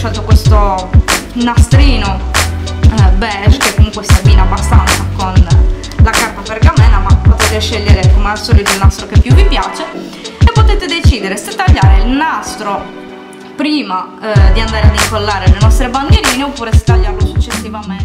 Questo nastrino eh, beige che comunque si abbina abbastanza con la carta pergamena ma potete scegliere come al solito il nastro che più vi piace. E potete decidere se tagliare il nastro prima eh, di andare ad incollare le nostre bandierine oppure se tagliarlo successivamente.